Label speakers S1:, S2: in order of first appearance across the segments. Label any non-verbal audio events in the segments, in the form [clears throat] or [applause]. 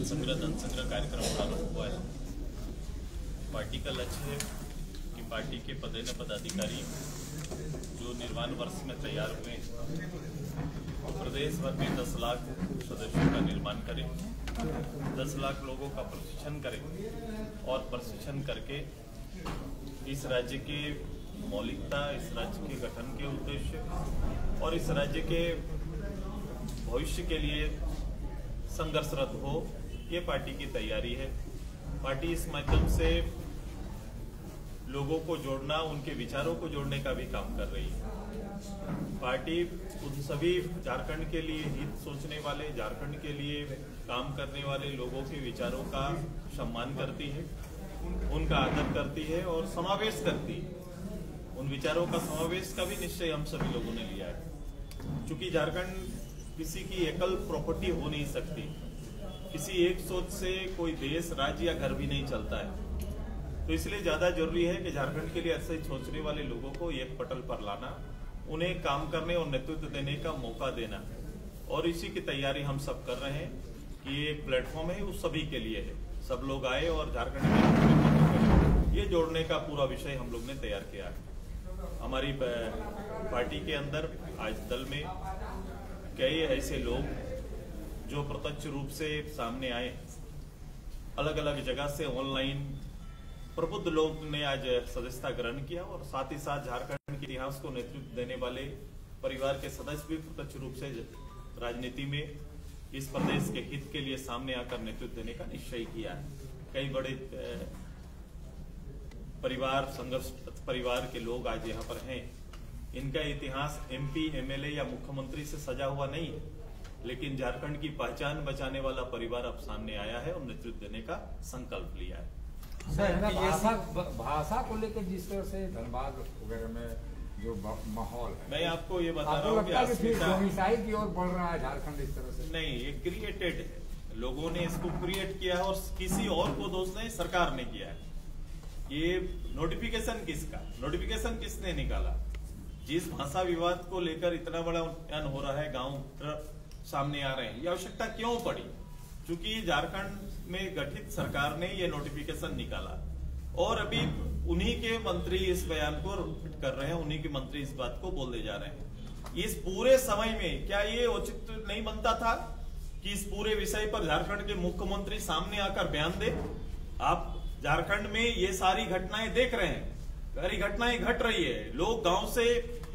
S1: जन संग्रह धन संग्रह कार्यक्रम प्रारंभ हुआ है पार्टी का लक्ष्य है कि पार्टी के पदेन पदाधिकारी जो निर्माण वर्ष में तैयार हुए प्रदेश भर में 10 लाख सदस्यों का निर्माण करें 10 लाख लोगों का प्रशिक्षण करें और प्रशिक्षण करके इस राज्य के मौलिकता, इस राज्य के गठन के उद्देश्य और इस राज्य के भविष्य के लिए संघर्षरत हो ये पार्टी की तैयारी है। पार्टी इस माध्यम से लोगों को जोड़ना, उनके विचारों को जोड़ने का भी काम कर रही है। पार्टी उन सभी झारखंड के लिए हित सोचने वाले, झारखंड के लिए काम करने वाले लोगों के विचारों का सम्मान करती है, उनका आदर करती है और समावेश करती है। उन विचारों का समावेश का भी निश्चय हम सभी लोगों ने लिया है। क्योंकि झारखंड किसी की एकल प्रॉपर्टी हो नहीं सकती किसी एक सोच से कोई देश, राज्य या घर भी नहीं चलता है। तो इसलिए ज़्यादा ज़रूरी है कि झारखंड के लिए ऐसे सोचने वाले लोगों को एक पटल पर लाना, उन्हें काम करने और नेतृत्व देने का मौका देना। और इसी की तैयारी हम सब कर रहे हैं कि ये एक प्लेटफॉर्म है, वो सभी के लिए है। सब लोग आए और झारखंड के ये जोड़ने का पूरा विषय हम लोग ने तैयार किया है। हमारी पार्टी के अंदर आज दल में कई ऐसे लोग जो प्रत्यक्ष रूप से सामने आए। अलग अलग जगह से ऑनलाइन प्रबुद्ध लोग ने आज सदस्यता ग्रहण किया और साथ ही साथ झारखंड के इतिहास को नेतृत्व देने वाले परिवार के सदस्य भी प्रत्यक्ष रूप से राजनीति में इस प्रदेश के हित के लिए सामने आकर नेतृत्व देने का निश्चय किया है। कई बड़े परिवार, संघर्ष परिवार के लोग आज यहाँ पर हैं। इनका इतिहास एमपी एमएलए या मुख्यमंत्री से सजा हुआ नहीं है। लेकिन झारखंड की पहचान बचाने वाला परिवार अब सामने आया है और नेतृत्व देने का संकल्प लिया है।
S2: सर भाषा भाषा को लेकर जिस तरह से धनबाद वगैरह में जो माहौल है
S1: मैं आपको ये बता रहा हूँ
S2: कि डोमिसाइल की ओर बढ़ रहा है झारखंड इस तरह से?
S1: नहीं ये क्रिएटेड है। लोगों ने इसको क्रिएट किया है और किसी और को दोष नहीं सरकार ने किया है। ये नोटिफिकेशन किसका? नोटिफिकेशन किसने निकाला? जिस भाषा विवाद को लेकर इतना बड़ा उन्नयन हो रहा है गाँव सामने आ रहे हैं। ये आवश्यकता क्यों पड़ी? क्योंकि झारखंड में गठित सरकार ने ये नोटिफिकेशन निकाला। और अभी उन्हीं के मंत्री इस बयान को रिपीट कर रहे हैं, उन्हीं के मंत्री इस बात को बोलने जा रहे हैं। इस पूरे समय में क्या ये उचित नहीं बनता था कि इस पूरे विषय पर झारखंड के मुख्यमंत्री सामने आकर बयान दे? आप झारखंड में ये सारी घटनाएँ देख रहे हैं। सारी घटनाएँ घट रही है। लोग गाँव से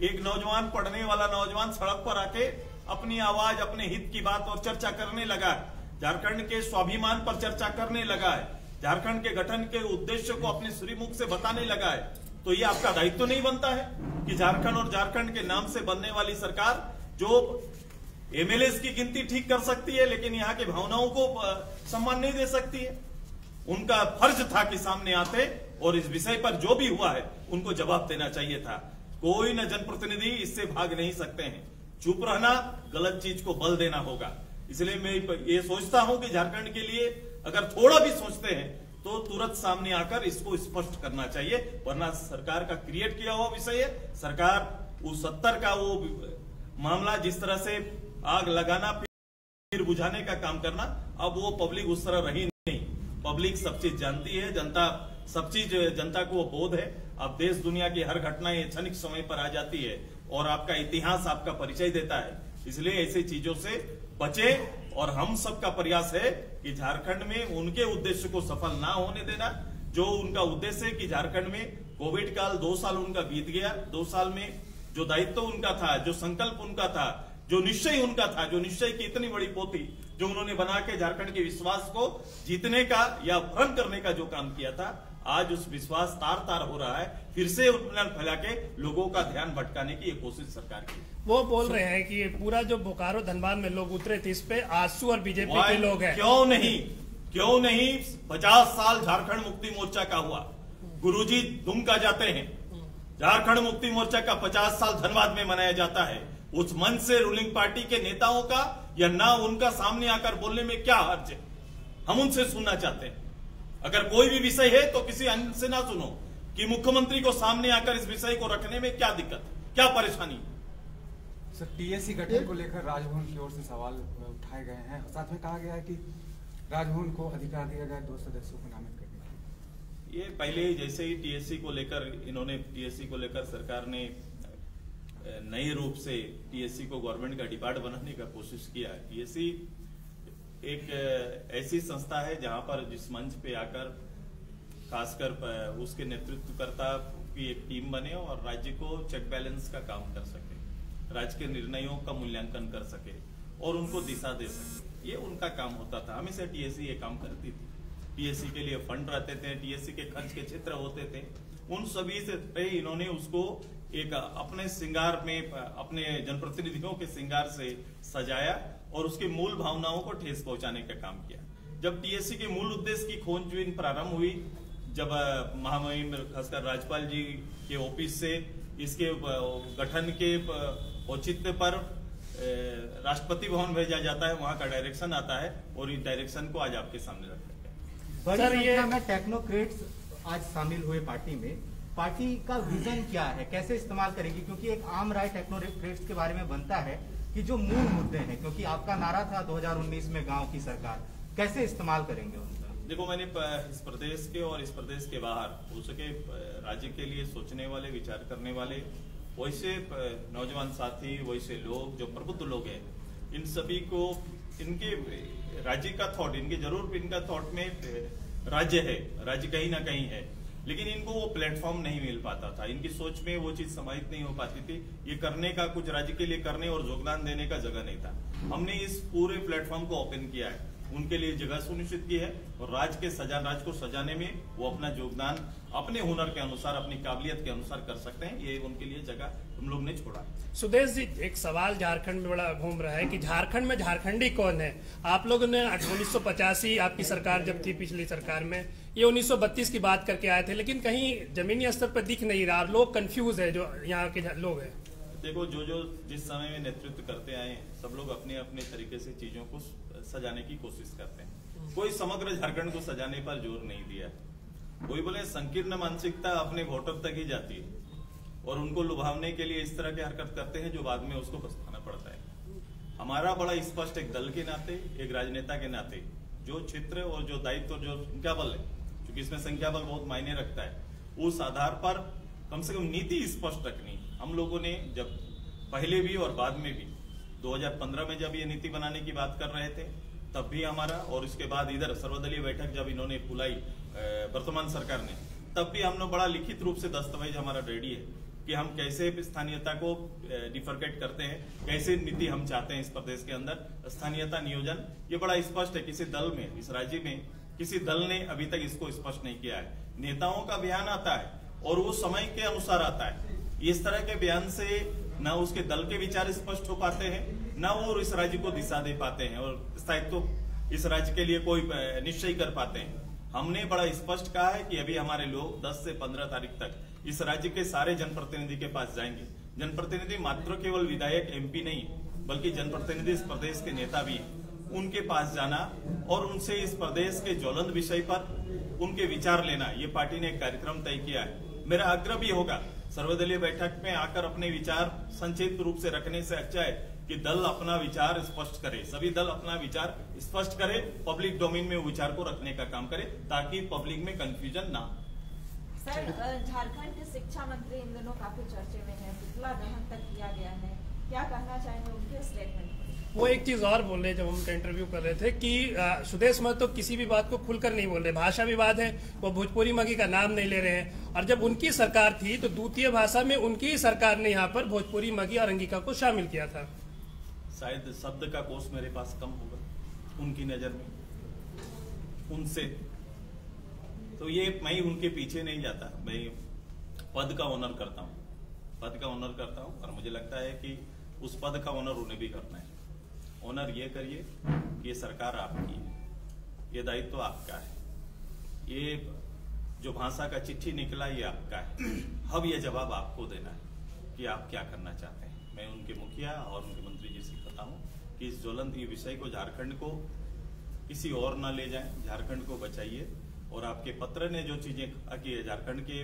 S1: एक नौजवान, पढ़ने वाला नौजवान सड़क पर आके अपनी आवाज़, अपने हित की बात और चर्चा करने लगा है। झारखंड के स्वाभिमान पर चर्चा करने लगा है। झारखंड के गठन के उद्देश्य को अपने श्रीमुख से बताने लगा है। तो ये आपका दायित्व तो नहीं बनता है कि झारखंड और झारखंड के नाम से बनने वाली सरकार जो एमएलए की गिनती ठीक कर सकती है, लेकिन यहाँ की भावनाओं को सम्मान नहीं दे सकती है? उनका फ़र्ज़ था कि सामने आते और इस विषय पर जो भी हुआ है, उनको जवाब देना चाहिए था। कोई न जनप्रतिनिधि इससे भाग नहीं सकते हैं। चुप रहना, गलत चीज़ को बल देना होगा। इसलिए मैं ये सोचता हूँ कि झारखंड के लिए अगर थोड़ा भी सोचते हैं तो तुरंत सामने आकर इसको स्पष्ट करना चाहिए, वरना सरकार का क्रिएट किया हुआ विषय है। सरकार उस सत्तर का वो मामला जिस तरह से आग लगाना, फिर बुझाने का काम करना, अब वो पब्लिक उस तरह रही नहीं। पब्लिक सब चीज़ जानती है, जनता, सब चीज़, जनता को बोध है। अब देश, दुनिया की हर घटना ये क्षणिक समय पर आ जाती है। और आपका इतिहास आपका परिचय देता है। इसलिए ऐसी चीज़ों से बचे और हम सबका प्रयास है कि झारखंड में उनके उद्देश्य को सफल ना होने देना। जो उनका उद्देश्य है कि झारखंड में कोविड काल दो साल उनका बीत गया। दो साल में जो दायित्व उनका था, जो संकल्प उनका था, जो निश्चय उनका था, जो निश्चय की इतनी बड़ी पोथी जो उन्होंने बना के झारखंड के विश्वास को जीतने का या भ्रम करने का जो काम किया था आज उस विश्वास तार तार हो रहा है फिर से उत्पीड़न फैला के लोगों का ध्यान भटकाने की ये कोशिश सरकार की।
S3: वो बोल रहे हैं कि ये पूरा जो बोकारो धनबाद में लोग उतरे थे इस पे आँसू और बीजेपी के लोग हैं।
S1: क्यों नहीं? क्यों नहीं? पचास साल झारखंड मुक्ति मोर्चा का हुआ। गुरुजी दुमका जाते हैं। झारखंड मुक्ति मोर्चा का पचास साल धनबाद में मनाया जाता है। उस मंच से रूलिंग पार्टी के नेताओं का या ना उनका सामने आकर बोलने में क्या अर्ज़ है? हम उनसे सुनना चाहते हैं। अगर कोई भी विषय है तो किसी अन्य से ना सुनो कि मुख्यमंत्री को सामने आकर इस विषय को रखने में क्या दिक्कत क्या परेशानी
S4: सर टीएससी गठन को लेकर राजभवन की ओर से सवाल उठाए गए हैं साथ में कहा गया है कि राजभवन को अधिकार दिया गया दो सदस्यों को नामित करने का
S1: ये पहले ही जैसे ही टीएससी को लेकर इन्होंने टीएससी को लेकर सरकार ने नए रूप से टीएससी को गवर्नमेंट का डिपार्ट बनाने का कोशिश किया टीएससी एक ऐसी संस्था है जहाँ पर जिस मंच पे आकर, खासकर उसके नेतृत्वकर्ता की एक टीम बने और राज्य को चेक बैलेंस का काम कर सके, राज्य के निर्णयों का मूल्यांकन कर सके और उनको दिशा दे सके। ये उनका काम होता था। हमेशा टीएससी ये काम करती थी। टीएससी के लिए फंड रहते थे टीएससी के खर्च के क्षेत्र होते थे। उन सभी से पे इन्होंने उसको एक अपने श्रृंगार में अपने जनप्रतिनिधियों के श्रृंगार से सजाया और उसकी मूल भावनाओं को ठेस पहुँचाने का काम किया। जब टीएससी के मूल उद्देश्य की खोजबीन प्रारंभ हुई जब महामहिम खासकर राज्यपाल जी के ऑफ़िस से इसके गठन के औचित्य पर राष्ट्रपति भवन भेजा जाता है वहाँ का डायरेक्शन आता है और इस डायरेक्शन को आज आपके सामने रखा गया
S3: सर, ये-
S5: संख्या में टेक्नोक्रेट्स आज शामिल हुए पार्टी में। पार्टी का विजन क्या है? कैसे इस्तेमाल करेगी? क्योंकि एक आम राय टेक्नोक्रेट्स के बारे में बनता है कि जो मूल मुद्दे हैं, क्योंकि आपका नारा था 2019 में गाँव की सरकार, कैसे इस्तेमाल करेंगे उनका
S1: देखो, मैंने इस प्रदेश के और इस प्रदेश के बाहर, हो सके राज्य के लिए सोचने वाले, विचार करने वाले, वैसे नौजवान साथी, वैसे लोग, जो प्रबुद्ध लोग हैं, इन सभी को, इनके राज्य का थॉट इनके ज़रूर इनका थॉट में राज्य है, राज्य कहीं ना कहीं है। लेकिन इनको वो प्लेटफॉर्म नहीं मिल पाता था। इनकी सोच में वो चीज़ समाहित नहीं हो पाती थी। ये करने का, कुछ राज्य के लिए करने और योगदान देने का जगह नहीं था। हमने इस पूरे प्लेटफॉर्म को ओपन किया है। उनके लिए जगह सुनिश्चित की है और राज्य के सजा राज्य को सजाने में वो अपना योगदान अपने हुनर के अनुसार अपनी काबिलियत के अनुसार कर सकते हैं। ये उनके लिए जगह हम लोग ने छोड़ा
S3: सुदेश जी एक सवाल झारखंड में बड़ा घूम रहा है कि झारखंड में झारखंडी कौन है? आप लोगों ने उन्नीस सौ पचासी आपकी सरकार जब थी पिछली सरकार में ये 1932 की बात करके आए थे लेकिन कहीं जमीनी स्तर पर दिख नहीं रहा। लोग कंफ्यूज है जो यहाँ के लोग हैं।
S1: देखो जो जो जिस समय में नेतृत्व करते आए हैं, सब लोग अपने अपने तरीके से चीज़ों को सजाने की कोशिश करते हैं। कोई समग्र झारखंड को सजाने पर ज़ोर नहीं दिया। कोई बोले, संकीर्ण मानसिकता अपने वोटर तक ही जाती है और उनको लुभावने के लिए इस तरह की हरकत करते हैं जो बाद में उसको पछताना पड़ता है। हमारा बड़ा स्पष्ट एक दल के नाते, एक राजनेता के नाते, जो क्षेत्र और जो दायित्व जो संख्या बल है, क्योंकि इसमें संख्या बल बहुत मायने रखता है, उस आधार पर कम से कम नीति स्पष्ट रखनी। हम लोगों ने जब पहले भी और बाद में भी 2015 में जब ये नीति बनाने की बात कर रहे थे, तब भी हमारा और इसके बाद इधर सर्वदलीय बैठक जब इन्होंने बुलाई वर्तमान सरकार ने, तब भी हमने बड़ा लिखित रूप से दस्तावेज़ हमारा रेडी है कि हम कैसे स्थानीयता को डिफरकेट करते हैं, कैसे नीति हम चाहते हैं इस प्रदेश के अंदर, स्थानीयता नियोजन, ये बड़ा स्पष्ट है। किसी दल में, इस राज्य में, किसी दल ने अभी तक इसको स्पष्ट नहीं किया है। नेताओं का बयान आता है और वो समय के अनुसार आता है। इस तरह के बयान से न उसके दल के विचार स्पष्ट हो पाते हैं, न वो इस राज्य को दिशा दे पाते हैं और स्थायित्व इस राज्य के लिए कोई निश्चय कर पाते हैं। हमने बड़ा स्पष्ट कहा है कि अभी हमारे लोग 10 से 15 तारीख तक इस राज्य के सारे जनप्रतिनिधि के पास जाएँगे। जनप्रतिनिधि मात्र केवल विधायक, एमपी नहीं, बल्कि जनप्रतिनिधि इस प्रदेश के नेता भी। उनके पास जाना और उनसे इस प्रदेश के ज्वलंत विषय पर उनके विचार लेना, ये पार्टी ने एक कार्यक्रम तय किया है। मेरा आग्रह भी होगा सर्वदलीय बैठक में आकर अपने विचार संक्षिप्त रूप से रखने से अच्छा है कि दल अपना विचार स्पष्ट करे। सभी दल अपना विचार स्पष्ट करे पब्लिक डोमेन में विचार को रखने का काम करे ताकि पब्लिक में कंफ्यूजन ना हो।
S6: सर झारखंड के शिक्षा मंत्री इन दिनों काफ़ी चर्चे में है। पुतला दहन तक किया गया है। क्या कहना चाहेंगे उनके स्टेटमेंट
S3: वो एक चीज़ और बोल रहे जब हम उनका इंटरव्यू कर रहे थे कि सुदेश महतो किसी भी बात को खुलकर नहीं बोल रहे। भाषा विवाद है वो भोजपुरी मगी का नाम नहीं ले रहे हैं। और जब उनकी सरकार थी तो द्वितीय भाषा में उनकी ही सरकार ने यहाँ पर भोजपुरी, मगी और अंगिका को शामिल किया था।
S1: शायद शब्द का कोष मेरे पास कम होगा, उनकी नज़र में, उनसे। तो ये मैं उनके पीछे नहीं जाता, मैं पद का ऑनर करता हूँ, पद का ऑनर करता हूँ, और मुझे लगता है कि उस पद का ऑनर उन्हें भी करना है। ऑनर ये करिए कि ये सरकार आपकी है, ये दायित्व तो आपका है। ये जो भाषा का चिट्ठी निकला ये आपका है। [clears throat] अब ये जवाब आपको देना है कि आप क्या करना चाहते हैं। मैं उनके मुखिया और उनके मंत्री जी से कहता हूँ कि इस ज्वलंत ये विषय को झारखंड को किसी और ना ले जाएँ। झारखंड को बचाइए। और आपके पत्र ने जो चीज़ें कहा कि झारखंड के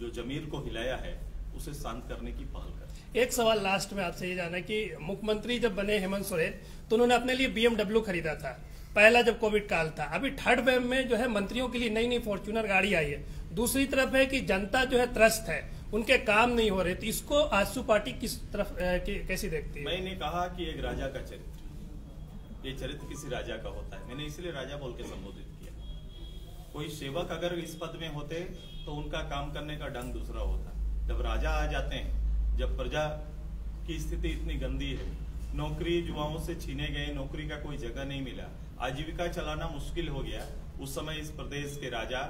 S1: जो जमीर को हिलाया है उसे शांत करने की पहल कर।
S3: एक सवाल लास्ट में आपसे ये जाना है कि मुख्यमंत्री जब बने हेमंत सोरेन तो उन्होंने अपने लिए बीएमडब्ल्यू खरीदा था। पहला जब कोविड काल था, अभी थर्ड वेव में जो है मंत्रियों के लिए नई नई फॉर्च्यूनर गाड़ी आई है। दूसरी तरफ़ है कि जनता जो है त्रस्त है, उनके काम नहीं हो रहे तो इसको आजसू पार्टी किस तरफ़ कैसी देखती है?
S1: मैंने कहा कि एक राजा का चरित्र, ये चरित्र किसी राजा का होता है। मैंने इसलिए राजा बोल के संबोधित किया। कोई सेवक अगर इस पद में होते तो उनका काम करने का ढंग दूसरा होता। जब राजा आ जाते हैं, जब प्रजा की स्थिति इतनी गंदी है नौकरी युवाओं से छीने गए, नौकरी का कोई जगह नहीं मिला। आजीविका चलाना मुश्किल हो गया। उस समय इस प्रदेश के राजा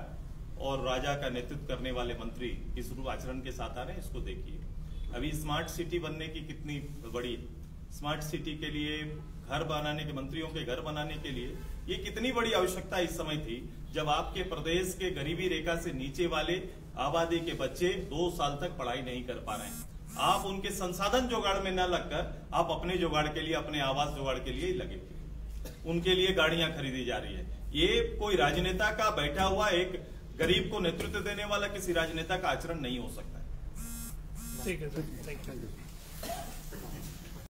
S1: और राजा का नेतृत्व करने वाले मंत्री किस रूप आचरण के साथ आ रहे हैं, इसको देखिए। अभी स्मार्ट सिटी बनने की कितनी बड़ी, स्मार्ट सिटी के लिए, घर बनाने के, मंत्रियों के घर बनाने के लिए, ये कितनी बड़ी आवश्यकता इस समय थी, जब आपके प्रदेश के गरीबी रेखा से नीचे वाले आबादी के बच्चे दो साल तक पढ़ाई नहीं कर पा रहे हैं। आप उनके संसाधन जोगाड़ में न लगकर आप अपने जोगाड़ के लिए, अपने आवास जोगाड़ के लिए लगे। उनके लिए गाड़ियाँ खरीदी जा रही है। ये कोई राजनेता का बैठा हुआ एक गरीब को नेतृत्व देने वाला किसी राजनेता का आचरण नहीं हो सकता है।
S3: ठीक है थैंक यू